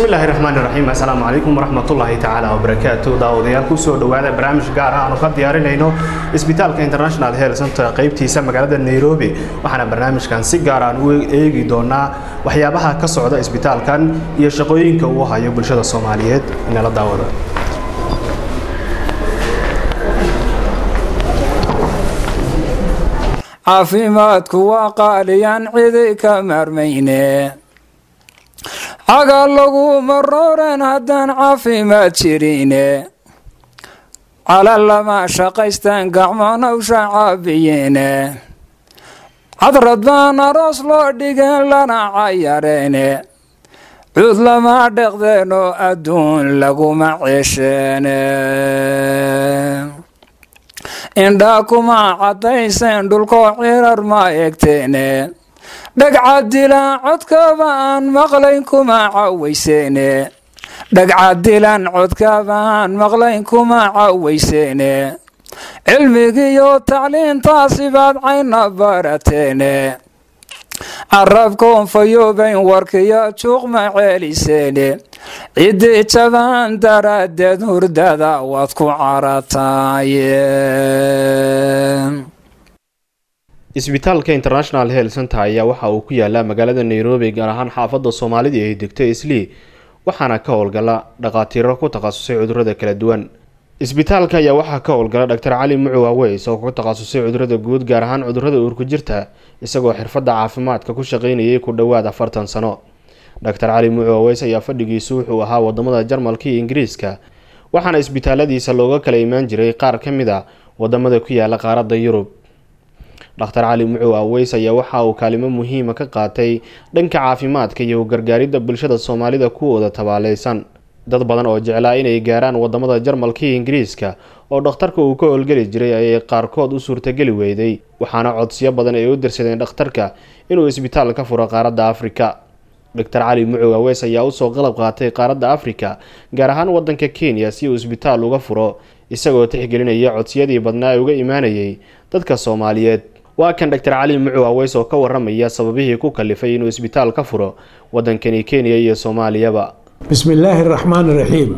bismillaahi raxmaan iraxiim assalaamu calaykum waraxmatullaahi tacaala wabarakaatu daawadayaal ku soo dhowaada barnaamij gaar ah aanu ka diyaarinayno isbitaalka international health center qaybtiisa magaalada nairobi. Waxaana barnaamijkan si gaar aan u eegi doonaa waxyaabaha ka socda isbitaalkan iyo shaqooyinka uu hayo bulshada soomaaliyeed. Inala daawada caafimaadku waa qaaliyaan cidi ka maarmayne caga laguma rooran haddaan caafimaad jirine. Cala lama shaqaystaan gacmonawsha caabiyeene cadrad baan aroos loo dhigeen lana cayareene cuud lama dheqdeenoo adduun laguma ceesheene indhaa kuma caddayseen dhulkoo cirar ma eegteene dhagcadilaan codkaba aan maqlayn kuma cawayseene dhagcadilaan codkaba aan maqlayn kuma cawayseene cilmigiiyo tacliintaasi baad cayna barateene. Carabkoon fayoobayn warkiyo juuqma ceeliseene. Ciddii jabaan daraaddeed hurdada waad ku carataaye isbitaalka international health center ayaa waxa uu ku yaalaa magaalada nairobi gaar ahaan xaafadda soomaalida ay degto islii waxaana ka howlgala dhakhaatiiro ku takhasusay cudurrada kala duwan. Isbitaalka ayaa waxaa ka howlgala dhaktar cali mucow aweys oo ku takhasusay cudurrada guud gaar ahaan cudurrada uurku jirta isagoo xirfadda caafimaadka ku shaqaynayay ku dhowaad afartan sano. Dhaktar cali mucow aweys ayaa fadhigiisu wuxuu ahaa waddamada jarmalka iyo ingiriiska waxaana isbitaaladiisa looga kala imaan jiray qaar ka mid a waddamada ku yaalla qaaradda yurub dhakhtar cali mucow aweys ayaa waxa uu kaalimo muhiima ka qaatay dhanka caafimaadka iyo gargaaridda bulshada soomaalida kuwooda tabaaleysan dad badan oo jeclaa inay gaaraan waddamada jarmalka iyo ingiriiska oo dhakhtarka uu ka howlgeli jiray ayay qaarkood u suurtageli weyday waxaana codsiyo badan ay u dirsadeen dhakhtarka inuu isbitaal ka furo qaaradda afrika. Doctor cali mucow aweys ayaa u soo qalab qaatay qaaradda afrika gaar ahaan wadanka kenya si uu isbitaal uga furo isagoo tixgelinaya codsiyadii badnaa ee uga imaanayay dadka soomaaliyeed waa kan doctor cali mucow aweys oo ka waramaya sababihii ku kalifay inuu isbitaal ka furo wadankani kenya iyo soomaaliyaba. Bismi illaahi araxmaan iraxiim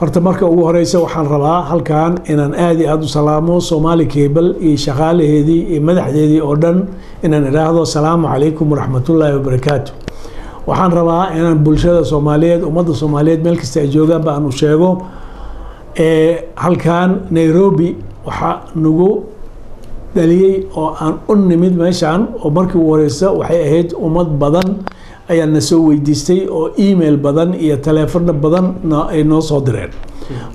horta marka ugu horeysa waxaan rabaa halkan inaan aada iyo aada u salaamo soomaali keebal iyo shaqaalaheedii iyo madaxdeedii oo dhan inaan idhaahdo asalaamu calaykum waraxmatullaahi wabarakaatu waxaan rabaa inaan bulshada soomaaliyeed ummadda soomaaliyeed meel kasta ay joogaanba aan u sheego. Halkan nairobi waxaa nagu dhaliyey oo aan u nimid meeshaan oo markii ugu horeysa waxay ahayd ummad badan ayaa na soo weydiistay oo email badan iyo taleefano badan ay noo soo direen.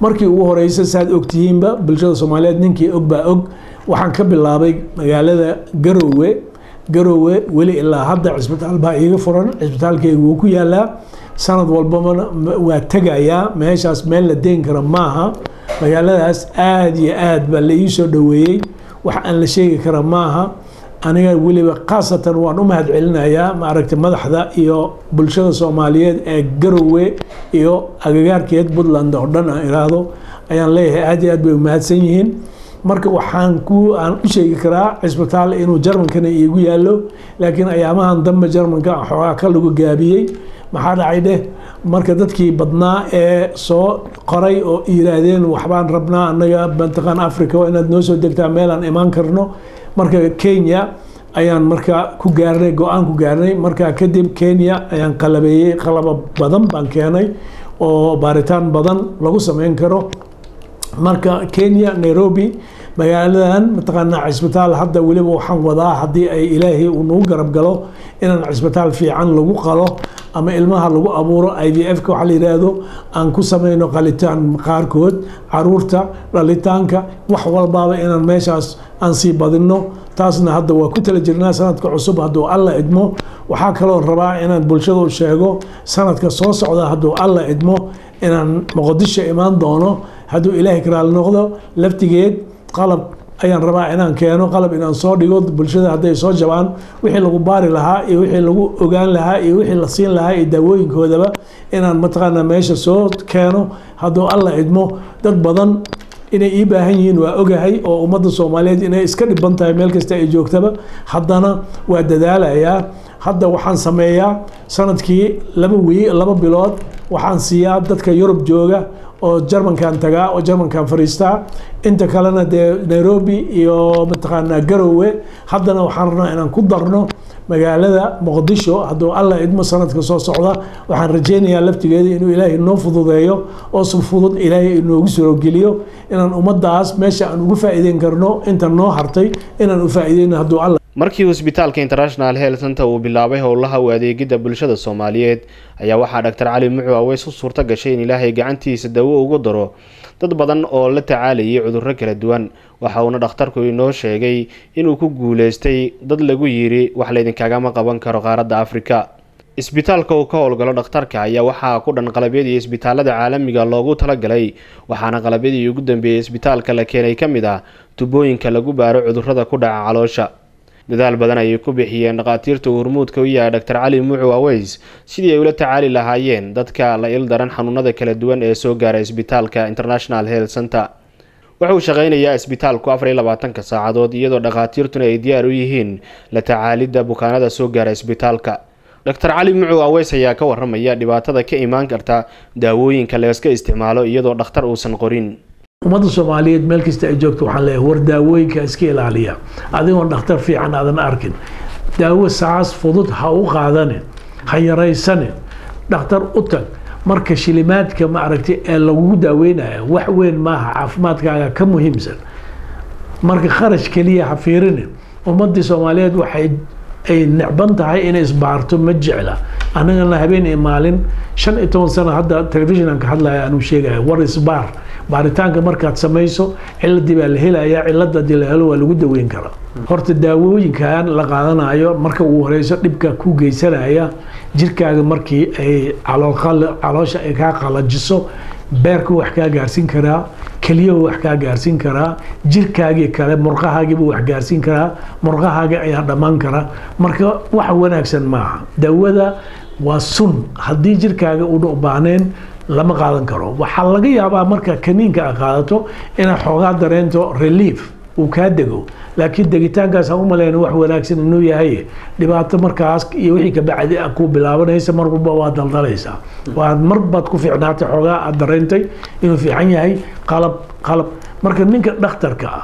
Markii ugu horeysa saaad ogtihiinba bulshada soomaaliyeed ninkii og baa og waxaan ka bilaabay magaalada garowe garowe weli ilaa hadda cisbitaal baa iiga furan cisbitaalkeyga wuu ku yaalaa. Sanad walbana waa tegayaa meeshaas meel la deen kara maaha. Magaaladaas aada iyo aad baa la ii soo dhoweeyey wax aan la sheegi kara maaha. Aniga weliba khaasatan waan u mahad celinayaa maaragta madaxda iyo bulshada soomaaliyeed ee garowe iyo agagaarkeed puntland oo dhan aan iraahdo ayaan leeyahay aada iyo aad bay umahadsan yihiin. Marka waxaan ku aan u sheegi karaa cisbitaal inuu jarmankana iigu yaallo laakiin ayaamahan dambe jarmanka xoogaa ka lagu gaabiyey maxaa dhacay dheh? Marka dadkii badnaa ee soo qoray oo yiraahdeen waxbaan rabnaa annaga mantaqan africa waa inaad noo soo degtaa meelaan imaan karno. Marka kenya ayaan markaa ku gaarnay go'aan ku gaarnay. Markaa kadib kenya ayaan qalabeeyey qalabo badan baan keenay oo baaritaan badan lagu sameyn karo. Marka kenya nairobi magaaladan mataqaanaa cisbitaal hadda weliba waxaan wadaa haddii ay ilaahay uu nagu garab galo inaan cisbitaal fiican lagu qalo ama ilmaha lagu abuuro i v f ka waxaa la yidhaahdo aan ku sameyno qalitaan qaarkood carruurta dhalitaanka wax walbaaba inaan meeshaas aan sii badino taasna hadda waa ku tala jirnaa sanadka cusub hadduu alla idmo. Waxaa kaloo rabaa inaan bulshada u sheego sanadka soo socda hadduu alla idmo inaan muqdisho imaan doono. Hadduu ilaahay karaal noqdo laftigeed qalab ayaan rabaa inaan keeno qalab inaan soo dhigo bulshada hadday soo jabaan wixii lagu baari lahaa iyo wixii lagu ogaan lahaa iyo wixii la siin lahaa iyo daawooyinkoodaba inaan mataqaanaa meesha soo keeno. Hadduu alla idmo dad badan inay ii baahan yihiin waa ogahay oo ummadda soomaaliyeed inay iska dhiban tahay meel kasta ay joogtaba. Haddana waa dadaalayaa. Hadda waxaan sameeyaa sannadkii laba wii laba bilood waxaan siiyaa dadka yurub jooga oo jarmankan tagaa oo jarmankan fariistaa inta kalena dee nairobi iyo mataqaanaa garowe. Haddana waxaan rabnaa inaan ku darno magaalada muqdisho hadduu alla idmo sanadka soo socda waxaan rajeynayaa laftigeeda inuu ilaahay noo fududeeyo oo si fudud ilaahay inoogu sorogeliyo inaan ummadaas meesha aan ugu faa'iideyn karno inta noo hartay inaan u faa'iideyno hadduu alla markii hosbitaalka international health center uu bilaabay howlaha u adeegidda bulshada soomaaliyeed ayaa waxaa dhaktar cali mucu aweys u suurto gashay in ilaahay gacantiisa dawo ugu daro dad badan oo la tacaalayay cudurro kala duwan. Waxa uuna dhakhtarku inoo sheegay inuu ku guuleystay dad lagu yidhi wax laydinkagama qaban karo qaaradda afrika. Isbitaalka uu ka howlgalo dhakhtarka ayaa waxaa ku dhan qalabyadii isbitaalada caalamiga loogu talagalay waxaana qalabyadii ugu dambeeyey isbitaalka la keenay ka mid ah tubooyinka lagu baaro cudurrada ku dhaca caloosha dadaal badan ayay ku bixiyeen dhakhaatiirta hormuudka u yahay dhaktar cali mucu aweys. Sidii ay ula tacaali lahaayeen dadka la il daran xanuunada kala duwan ee soo gaara isbitaalka international health center. Wuxuu shaqaynayaa isbitaalku afar iyo labaatanka saacadood iyadoo dhakhaatiirtuna ay diyaar u yihiin la tacaalidda bukaanada soo gaara isbitaalka. Dhaktar cali mucu aweys ayaa ka waramaya dhibaatada ka imaan karta daawooyinka layska isticmaalo iyadoo dhakhtar uusan qorin ummadda soomaaliyeed meel kasta ay joogto waxaan leeyahay war daawooyinka iska ilaaliya. Adigoon dhakhtar fiican aadan arkin. Daawo saas fudud ha u qaadane ha yaraysane dhakhtar u tag marka shilimaadka ma aragtay ee lagugu daaweynaya wax weyn maaha caafimaadkaaga ka muhiimsan. Marka kharash keliya ha fiirine ummaddii soomaaliyeed waxay ay necban tahay inay isbaarto ma jecla anagana habeen iyo maalin shan iyo toban sano hadda telefishinaan hadlaya anuu sheegaya war isbaar baaritaanka markaad samayso ciladii baa la helaya cilada haddii la helo waa lagu daweyn karaa horta daawooyinkan la qaadanayo marka ugu horeyso dhibka ku geysanaya jirkaaga markii ay caloosha ay kaa qalajiso beerku wax kaa gaarsiin karaa keliyahu wax kaa gaarsiin karaa jirkaagii kale murqahaagiibuu wax gaarsiin karaa murqahaagii ayaa dhammaan kara. Marka wax wanaagsan maaha. Daawada waa sun. Haddii jirkaaga una u lama qaadan karo. Waxaa laga yaabaa marka kaniinka a qaadato inaad xoogaa dareento relief uu kaa dego. Laakiin degitaankaas aan u malayna wax wanaagsan inuu yahay. Dhibaato markaas iyo wixii kabacdi ku bilaabanaysa mar walba waa daldalaysaa. Waa mar ku fiicnaatay xoogaa aad dareentay inuu fiican yahay. Qalab qalab. Marka ninka dhakhtarka ah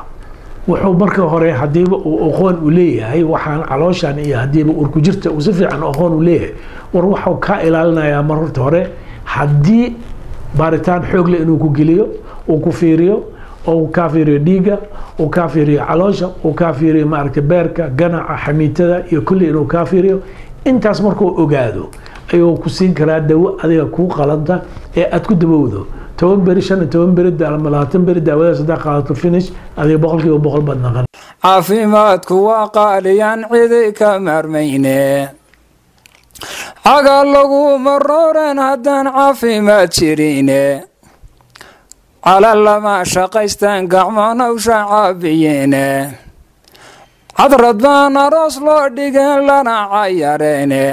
wuxuu marka hore hadiiba uu aqoon u leeyahay waxaan calooshan iyo hadiiba urku jirta uu si fiican aqoon u leeyahay. War waxuu kaa ilaalinayaa mar horta hore haddii baaritaan xoogle inuu ku geliyo uu ku fiiriyo oo kaa fiiriyo dhiigga uu kaa fiiriyo caloosha uu kaa fiiriyo maaragtay beerka ganaca xamiitada iyo kulli inuu kaa fiiriyo intaas markuu ogaado ayuu ku siin karaa dawo adiga kuu qalanta ee aad ku dawowdo toban beri shan iyo toban beri ama labaatan beri daawadaas haddaa qaadato finish adiga boqolkiiba boqol baad naqan. Caafimaadku waa qaaliyaan cidi ka maarmayne caga laguma rooran haddaan caafimaad jirine. Cala lama shaqaystaan gacmonawsha caabiyeene cadrad baan aroos loo dhigeen lana cayareene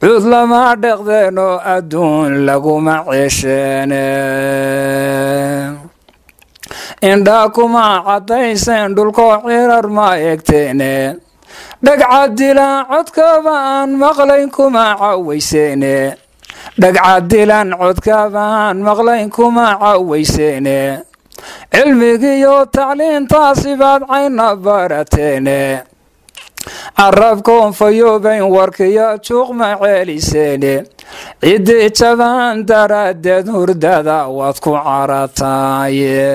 cuud lama dheqdeen oo adduun laguma ceesheene indhaa kuma caddayseen dhulkoo cirar ma egteene dhagcadilaan codkaba aan maqlayn kuma cawayseene dhagcadilan codkaba aan maqlayn kuma cawayseene cilmigiiyo tacliintaasi baad cayna barateene carabkoon fayoobayn warkiyo juuqma ceeliseene. Ciddii jabaan daraaddeed hurdada waad ku carataaye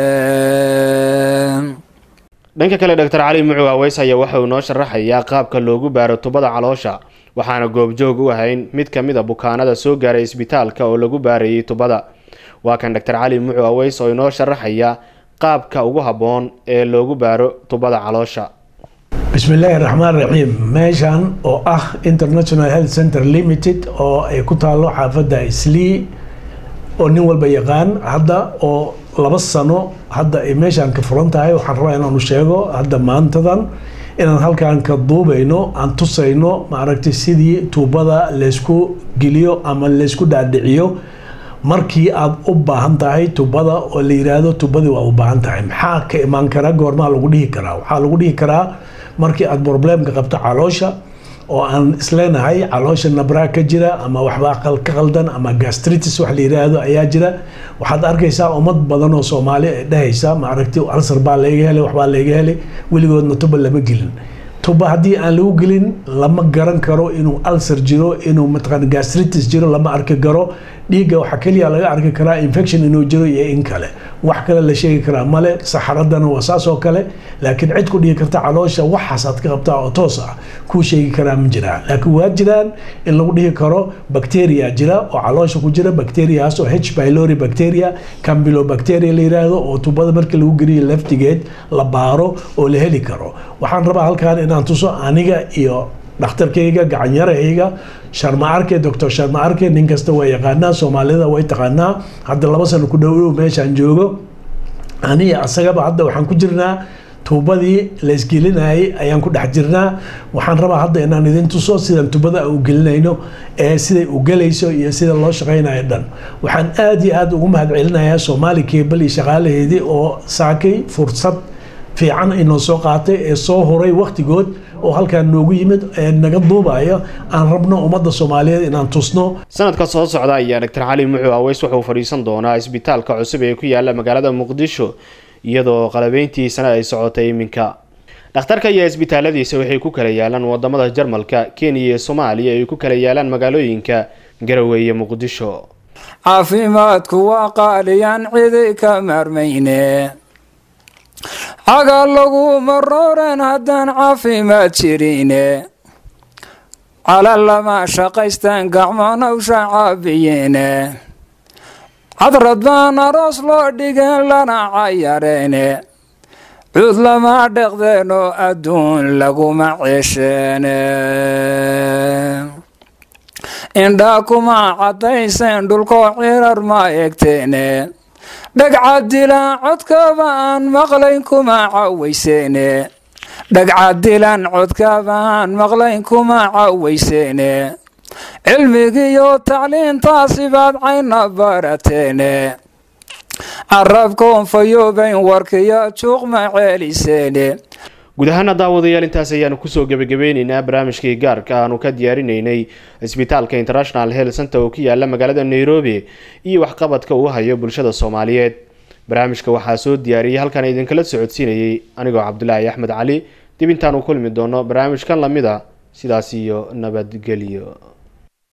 dhanka kale doctor cali mucu aweys ayaa waxa uu noo sharaxayaa qaabka loogu baaro tubada caloosha waxaana goobjoog u ahayn mid ka mid a bukaanada soo gaaray isbitaalka oo lagu baarayay tubada. Waa kan doctor cali mucu aweys oo inoo sharaxaya qaabka ugu habboon ee loogu baaro tubada caloosha. Bismi illaahi raxmaan raxiim meeshan oo ah international health center limited oo ay ku taalo xaafadda islii oo nin walba yaqaan hadda oo laba sano hadda ay meeshaan ka furan tahay waxaan rabaa inaanu sheego hadda maantadan inaan halkaan ka duubayno aan tusayno maaragtay sidii tuubada laysku geliyo ama laysku dhaadhiciyo markii aad u baahan tahay tubada oo la yiraahdo tubadii waa u baahan tahay. Maxaa ka imaan karaa goormaa lagu dhihi karaa. Waxaa lagu dhihi karaa markii aad problemka qabto caloosha oo aan isleenahay caloosha nabraa ka jira ama waxbaa ka qaldan ama gastritis wax la yiraahdo ayaa jira. Waxaad arkaysaa ummad badan oo soomaali ay dhahaysa maaragti alsar baa laga helay waxbaa laga helay weligoodna tuba lama gelin. Tuba haddii aan lagu gelin lama garan karo inuu alsar jiro inuu mataqaan gastritis jiro lama arki karo dhiigga waxaa keliya laga arki karaa infection inuu jiro iyo in kale. Wax kale la sheegi karaa male saxaradana waa saas kale. Laakiin cid ku dhigi karta caloosha waxaasaad ka qabtaa oo toos ah kuu sheegi karaa ma jiraan. Laakiin waa jiraan in lagu dhihi karo bacteria jira oo caloosha ku jira bacteriahaas oo h. pylori bacteria campylobacteria la yiraahdo oo tubada markii lagu geliyo laftigeed la baaro oo la heli karo. Waxaan rabaa halkan inaan tuso aniga iyo dhakhtarkayga gacanyarahayga sharma arke doctor sharma arke nin kasta waa yaqaanaa soomaalida way taqaanaa. Hadda laba sano ku dhow meeshaan joogo. Aniga asagaba hadda waxaan ku jirnaa tuubadii laysgelinayay ayaan ku dhex jirnaa. Waxaan rabaa hadda inaan idin tuso sidaan tubada u gelinayno ee siday u gelayso iyo sida loo shaqaynayo dhan. Waxaan aada iyo aada ugu mahad celinayaa soomaali cable iyo shaqaalaheedii oo saakay fursad fiican inoo soo qaatay ee soo horay waktigood oo halkaan noogu yimid ee naga duubayo aan rabno ummadda soomaaliyeed inaan tusno. Sanadka soo socda ayaa doctor cali muxuu aweys wuxuu fadhiisan doonaa isbitaalka cusub ee ku yaalla magaalada muqdisho iyadoo qalabeyntiisana ay socotay iminka. Dhakhtarka iyo isbitaaladiisa waxay ku kala yaalaan waddamada jarmalka kenya iyo soomaaliya ay ku kala yaalaan magaalooyinka garowe iyo muqdisho. Caafimaadku waa qaaliyaan cidi ka maarmayne caga laguma rooran haddaan caafimaad jirine. Cala lama shaqaystaan gacmonawsha caabiyeene cadrad baan aroos loo dhigeen lana cayareene cuud lama dheqdeenoo adduun laguma ceesheene indhaa kuma caddayseen dhulkoo cirar ma eegteene dhagcadilaan codkaba aan maqlayn kuma cawayseene dhagcadilan codkaba aan maqlayn kuma cilmigiiyo tacliintaasi baad cayna barateene. Carabkoon fayoobayn warkiyo juuqma ceeliseene guud ahaana daawadayaal intaas ayaanu ku soo gebagabeyneynaa barnaamijkii gaarka aanu ka diyaarinaynay isbitaalka international health center oo ku yaalla magaalada nairobi iyo waxqabadka uu hayo bulshada soomaaliyeed. Barnaamijka waxaa soo diyaariyay halkan idinkala socodsiinayay anigoo cabdulaahi axmed cali dib intaanu kulmi doono barnaamijkan la mid a sidaas iyo nabadgelyo